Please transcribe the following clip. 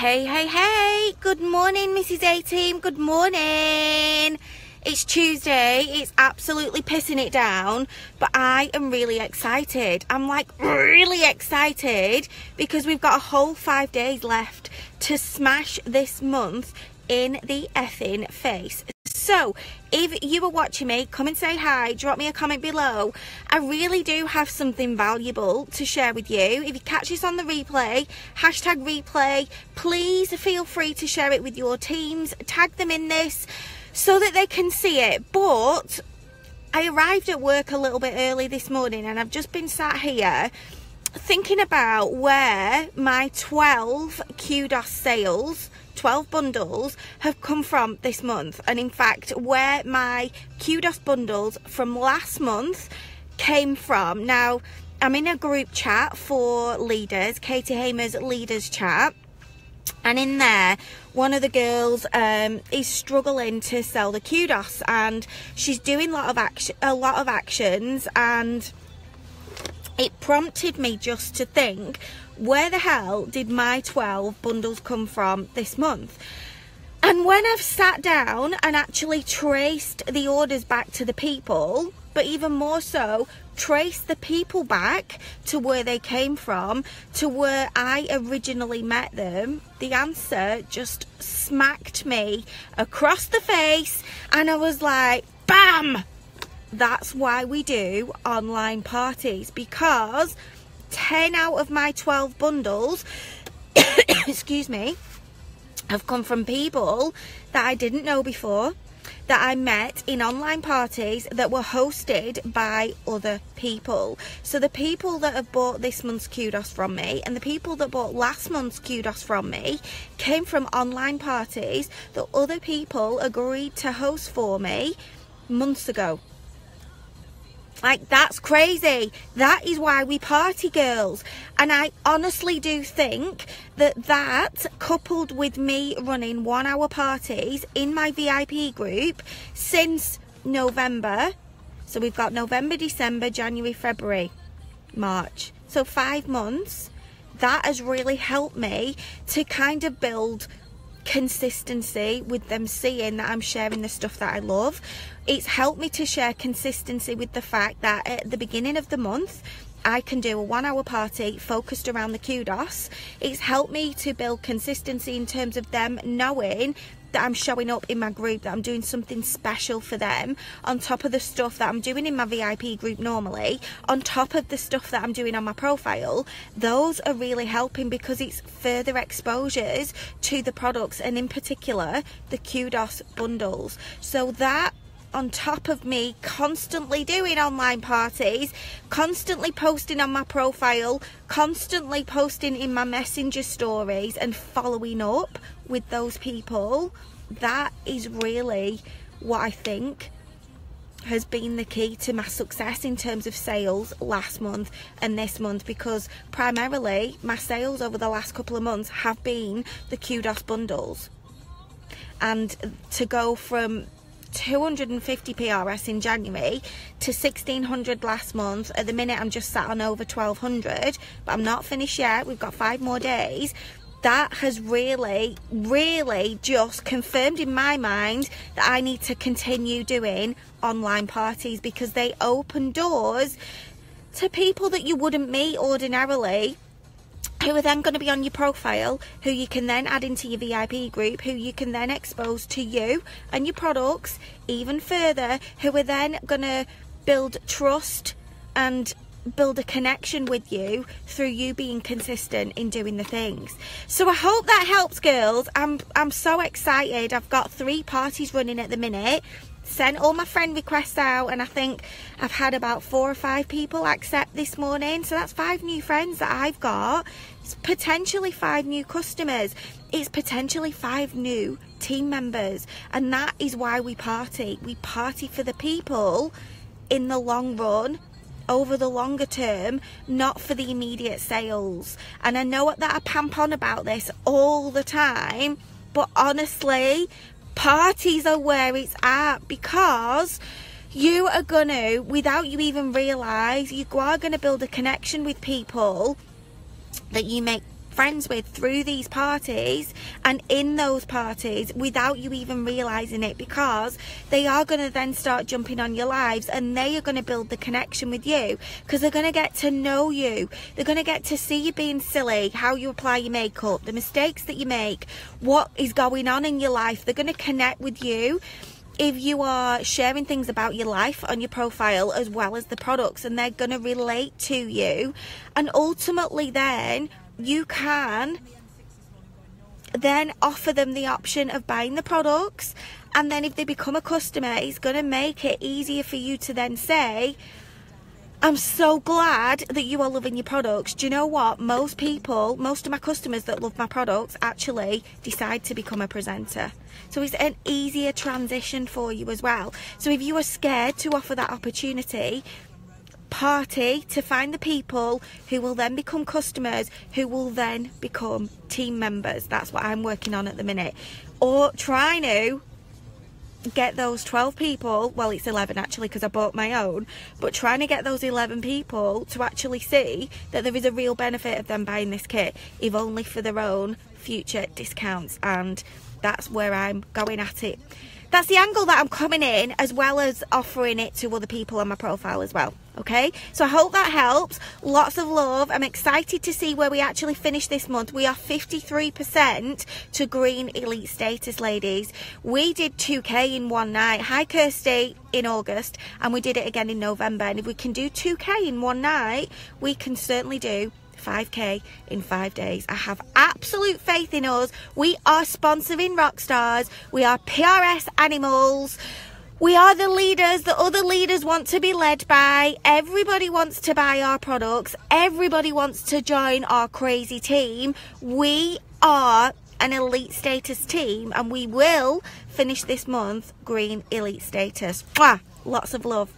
Hey, hey, hey! Good morning, Mrs. A Team. Good morning. It's Tuesday. It's absolutely pissing it down, but I am really excited. I'm like really excited because we've got a whole five days left to smash this month in the effing face. So, if you are watching me, come and say hi, drop me a comment below. I really do have something valuable to share with you. If you catch this on the replay, hashtag replay, please feel free to share it with your teams, tag them in this so that they can see it. But I arrived at work a little bit early this morning and I've just been sat here thinking about where my 12 QDOS sales 12 bundles have come from this month. And in fact where my QDOS bundles from last month came from. Now I'm in a group chat for leaders Katie Hamer's leaders chat. And in there one of the girls um, is struggling to sell the QDOS. And she's doing a lot of action a lot of actions. And it prompted me just to think where the hell did my 12 bundles come from this month? And when I've sat down and actually traced the orders back to the people but even more so trace the people back to where they came from to where I originally met them the answer just smacked me across the face and I was like bam that's why we do online parties because 10 out of my 12 bundles excuse me have come from people that I didn't know before that I met in online parties that were hosted by other people. So the people that have bought this month's QDOS from me and the people that bought last month's QDOS from me came from online parties that other people agreed to host for me months ago. Like, that's crazy. That is why we party girls. And I honestly do think that that, coupled with me running one hour parties in my VIP group since November, so we've got November, December, January, February, March. So five months, that has really helped me to kind of build consistency with them seeing that I'm sharing the stuff that I love. It's helped me to share consistency with the fact that at the beginning of the month, I can do a one hour party focused around the QDOS. It's helped me to build consistency in terms of them knowing that I'm showing up in my group, that I'm doing something special for them, on top of the stuff that I'm doing in my VIP group normally, on top of the stuff that I'm doing on my profile, those are really helping because it's further exposures to the products and in particular the QDOS bundles. So that on top of me constantly doing online parties, constantly posting on my profile, constantly posting in my messenger stories and following up with those people, that is really what I think has been the key to my success in terms of sales last month and this month because primarily my sales over the last couple of months have been the QDOS bundles. And to go from 250 PRS in January to 1600 last month. At the minute, I'm just sat on over 1200, but I'm not finished yet. We've got five more days. That has really, really just confirmed in my mind that I need to continue doing online parties because they open doors to people that you wouldn't meet ordinarily who are then going to be on your profile, who you can then add into your VIP group, who you can then expose to you and your products even further, who are then going to build trust and build a connection with you through you being consistent in doing the things. So I hope that helps girls. I'm I'm so excited. I've got three parties running at the minute sent all my friend requests out and I think I've had about four or five people accept this morning. So that's five new friends that I've got. It's potentially five new customers. It's potentially five new team members. And that is why we party. We party for the people in the long run over the longer term, not for the immediate sales. And I know that I pamp on about this all the time, but honestly, parties are where it's at because you are gonna, without you even realize, you are gonna build a connection with people that you make friends with through these parties and in those parties without you even realizing it because they are going to then start jumping on your lives and they are going to build the connection with you because they're going to get to know you. They're going to get to see you being silly, how you apply your makeup, the mistakes that you make, what is going on in your life. They're going to connect with you if you are sharing things about your life on your profile as well as the products and they're going to relate to you and ultimately then you can then offer them the option of buying the products and then if they become a customer it's going to make it easier for you to then say I'm so glad that you are loving your products. Do you know what? Most people, most of my customers that love my products actually decide to become a presenter. So it's an easier transition for you as well. So if you are scared to offer that opportunity, party to find the people who will then become customers who will then become team members. That's what I'm working on at the minute. Or try to get those 12 people, well, it's 11 actually because I bought my own, but trying to get those 11 people to actually see that there is a real benefit of them buying this kit, if only for their own future discounts. And that's where I'm going at it. That's the angle that I'm coming in as well as offering it to other people on my profile as well okay so i hope that helps lots of love i'm excited to see where we actually finish this month we are 53 percent to green elite status ladies we did 2k in one night hi kirsty in august and we did it again in november and if we can do 2k in one night we can certainly do 5k in five days. I have absolute faith in us. We are sponsoring rock stars. We are PRS animals. We are the leaders that other leaders want to be led by. Everybody wants to buy our products. Everybody wants to join our crazy team. We are an elite status team and we will finish this month green elite status. Mwah! Lots of love.